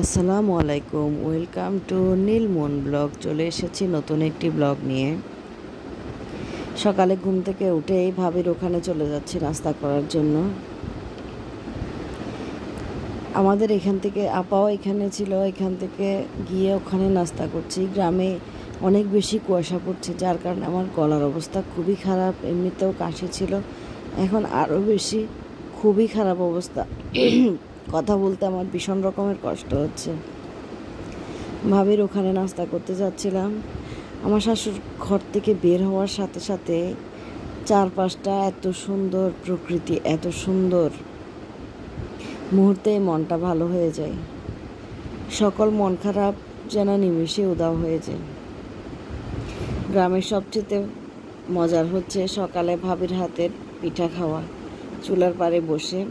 আসসালামু আলাইকুম, welcome to Nilmon blog. চলে এসেছি নতুন একটি ব্লগ নিয়ে। সকালে ঘুম থেকে উঠেই ভাবির ওখানে চলে যাচ্ছি নাস্তা করার জন্য। আমাদের এখান থেকে, আপাও এখানে ছিল, এখান থেকে গিয়ে ওখানে নাস্তা করছি। গ্রামে অনেক বেশি কুয়াশা পড়ছে, যার কারণে আমার গলার অবস্থা খুবই খারাপ, এমনিতেও কাশি ছিল। এখন আরও বেশি খুবই খারাপ অবস্থা। কথা বলতে আমার ভীষণ রকমের কষ্ট হচ্ছে। ভাবির ওখানে নাস্তা করতে যাচ্ছিলাম। আমার শাশুর ঘর থেকে বের হওয়ার সাথে সাথে চারপাশটা এত সুন্দর, প্রকৃতি এত সুন্দর। মুহূর্তে মনটা ভালো হয়ে যায়। সকল মন খারাপ যেন নিমেষে উদাও হয়ে যায়। গ্রামের সবচেয়ে মজার হচ্ছে সকালে ভাবির হাতের পিঠা খাওয়া। চুলার পাড়ে বসে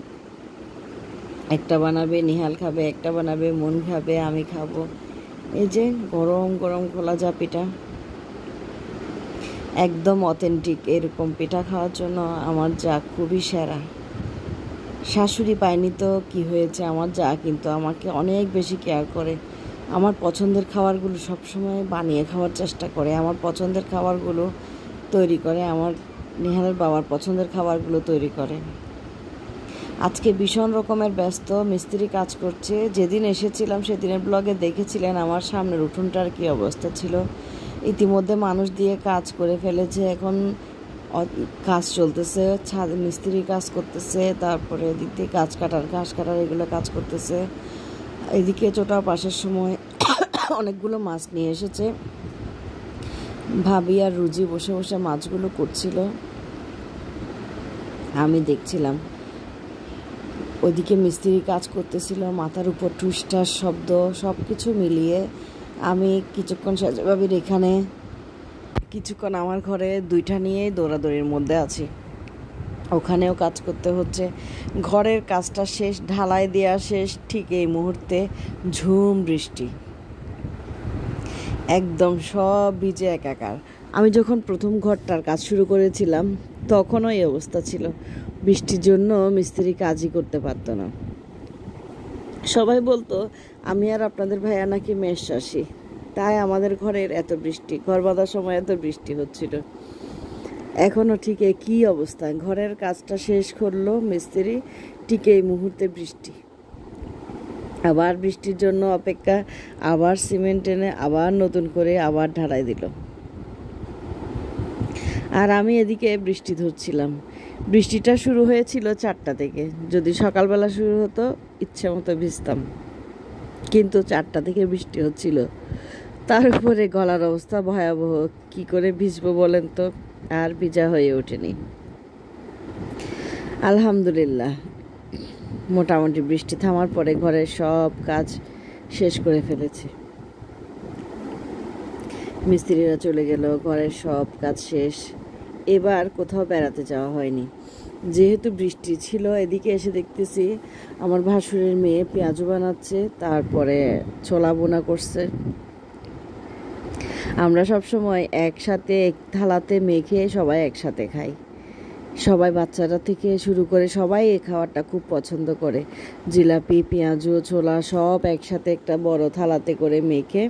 একটা বানাবে, নিহাল খাবে, একটা বানাবে, মন খাবে, আমি খাব। এই যে গরম গরম খোলা যা পিঠা। একদম অথেন্টিক এরকম পিঠা খাওয়ার জন্য আমার যা খুবই সেরা। শাশুড়ি পায়নি তো, কি হয়েছে? আমার যা, কিন্তু আমাকে অনেক বেশি কেয়ার করে। আমার পছন্দের খাবারগুলো সবসময় বানিয়ে খাওয়ার চেষ্টা করে। আমার পছন্দের খাবারগুলো তৈরি করে। আমার নেহালের বাবার পছন্দের খাবারগুলো তৈরি করে। আজকে ভীষণ রকমের ব্যস্ত, মিস্ত্রি কাজ করছে। যেদিন এসেছিলাম, সেদিনের ব্লগে দেখেছিলেন আমার সামনের উঠোনটার কি অবস্থা ছিল। ইতিমধ্যে মানুষ দিয়ে কাজ করে ফেলেছে, এখন কাজ চলতেছে, ছাদ, মিস্ত্রি কাজ করতেছে, তারপরে এদিক দিয়ে গাছ কাটার, ঘাস কাটার এগুলো কাজ করতেছে। এদিকে চোটা পাশের সময় অনেকগুলো মাছ নিয়ে এসেছে। ভাবি আর রুজি বসে বসে মাছগুলো করছিল। আমি দেখছিলাম। ওইদিকে মিস্ত্রি কাজ করতেছিল, মাথার উপর টুইস্টার শব্দ সব কিছু মিলিয়ে আমি কিছুক্ষণ সাজাবাবির এখানে, কিছুক্ষণ আমার ঘরে দুইটা নিয়েই দৌড়াদৌড়ির মধ্যে আছি। ওখানেও কাজ করতে হচ্ছে। ঘরের কাজটা শেষ, ঢালাই দেওয়া শেষ, ঠিক এই মুহূর্তে ঝুম বৃষ্টি। একদম সব ভিজে একাকার। আমি যখন প্রথম ঘরটার কাজ শুরু করেছিলাম তখনও এই অবস্থা ছিল। বৃষ্টির জন্য মিস্ত্রি কাজই করতে পারতো না। সবাই বলতো, আমি আর আপনাদের ভাইয়া নাকি মেষ চাষি। তাই আমাদের ঘরের এত বৃষ্টি ঘর বাঁধার সময় এত বৃষ্টি হচ্ছিল। এখনও ঠিক একই অবস্থা। ঘরের কাজটা শেষ করল মিস্ত্রি, ঠিক এই মুহূর্তে বৃষ্টি। আবার বৃষ্টির জন্য অপেক্ষা, আবার সিমেন্ট এনে আবার নতুন করে আবার ঢালাই দিল। আর আমি এদিকে বৃষ্টি ধরছিলাম। বৃষ্টিটা শুরু হয়েছিল চারটা থেকে। যদি সকালবেলা শুরু হতো, ইচ্ছে মতো ভিজতাম। কিন্তু চারটা থেকে বৃষ্টি হচ্ছিল। তার উপরে গলার অবস্থা ভয়াবহ। কি করে ভিজবো বলেন তো? আর ভিজা হয়ে ওঠেনি। আলহামদুলিল্লাহ। মোটামুটি বৃষ্টি থামার পরে ঘরের সব কাজ শেষ করে ফেলেছে। মিস্ত্রিরা চলে গেল, ঘরের সব কাজ শেষ। এবার কোথাও বেড়াতে যাওয়া হয়নি। যেহেতু বৃষ্টি ছিল, এদিকে এসে দেখতেছি আমার ভাসুরের মেয়ে পেঁয়াজু বানাচ্ছে, তারপরে ছোলা বোনা করছে। আমরা সব সময় একসাথে এক থালাতে মেখে সবাই একসাথে খাই। সবাই বাচ্চারা থেকে শুরু করে সবাই এই খাবারটা খুব পছন্দ করে। জিলাপি, পেঁয়াজু, ছোলা সব একসাথে একটা বড় থালাতে করে মেখে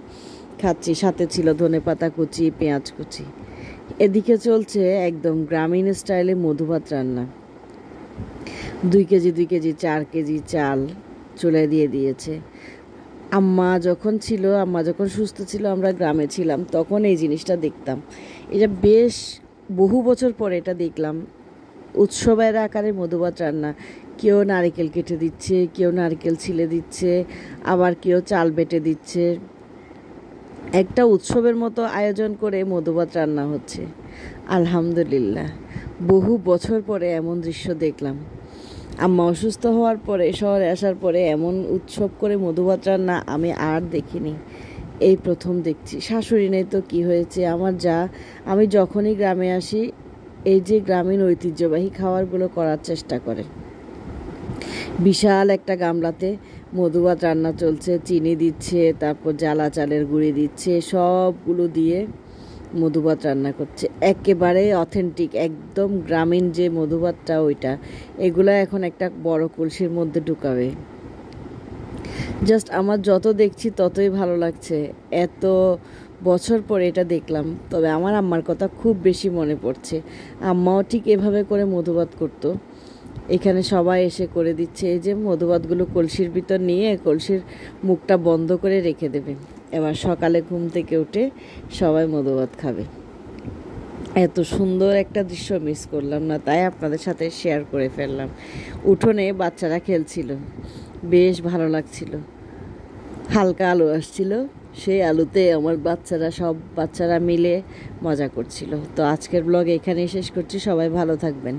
খাচ্ছি। সাথে ছিল ধনে পাতা কুচি, পেঁয়াজ কুচি। এদিকে চলছে একদম গ্রামীণ স্টাইলে মধুভাত রান্না। দুই কেজি দুই কেজি, চার কেজি চাল চলে দিয়ে দিয়েছে। আম্মা যখন ছিল, আম্মা যখন সুস্থ ছিল, আমরা গ্রামে ছিলাম, তখন এই জিনিসটা দেখতাম। এটা বেশ বহু বছর পরে এটা দেখলাম। উৎসবের আকারে মধুভাত রান্না। কেউ নারিকেল কেটে দিচ্ছে, কেউ নারকেল ছিলে দিচ্ছে, আবার কেউ চাল বেটে দিচ্ছে। একটা উৎসবের মতো আয়োজন করে মধুভাত রান্না হচ্ছে। আলহামদুলিল্লাহ। বহু বছর পরে এমন দৃশ্য দেখলাম। আম্মা অসুস্থ হওয়ার পরে, শহরে আসার পরে এমন উৎসব করে মধুভাত রান্না আমি আর দেখিনি। এই প্রথম দেখছি। শাশুড়ি নেই তো কী হয়েছে? আমার যা, আমি যখনই গ্রামে আসি, এই যে গ্রামীণ ঐতিহ্যবাহী খাবারগুলো করার চেষ্টা করে। বিশাল একটা গামলাতে মধুভাত রান্না চলছে, চিনি দিচ্ছে, তারপর জ্বালা চালের গুঁড়ি দিচ্ছে, সবগুলো দিয়ে মধুভাত রান্না করছে। একেবারে অথেন্টিক একদম গ্রামীণ যে মধুভাতটা ওইটা। এগুলো এখন একটা বড় কলসির মধ্যে ঢুকাবে। জাস্ট আমার যত দেখছি ততই ভালো লাগছে। এত বছর পরে এটা দেখলাম, তবে আমার আম্মার কথা খুব বেশি মনে পড়ছে। আম্মাও ঠিক এভাবে করে মধুবাত করতো। এখানে সবাই এসে করে দিচ্ছে। এই যে মধুবাদগুলো কলসির ভিতর নিয়ে কলসির মুখটা বন্ধ করে রেখে দেবে। এবার সকালে ঘুম থেকে উঠে সবাই মধুবাদ খাবে। এত সুন্দর একটা দৃশ্য মিস করলাম না, তাই আপনাদের সাথে শেয়ার করে ফেললাম। উঠোনে বাচ্চারা খেলছিল, বেশ ভালো লাগছিল। হালকা আলো আসছিল, সেই আলুতে আমার বাচ্চারা সব বাচ্চারা মিলে মজা করছিল। তো আজকের ব্লগ এখানেই শেষ করছি, সবাই ভালো থাকবেন।